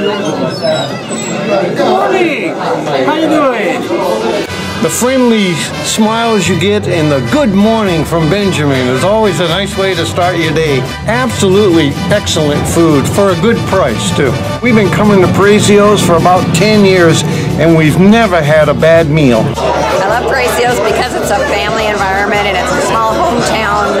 Good morning. How you doing? The friendly smiles you get and the good morning from Benjamin is always a nice way to start your day. Absolutely excellent food for a good price, too. We've been coming to Paraiso's for about 10 years and we've never had a bad meal. I love Paraiso's because it's a family environment and it's a small hometown,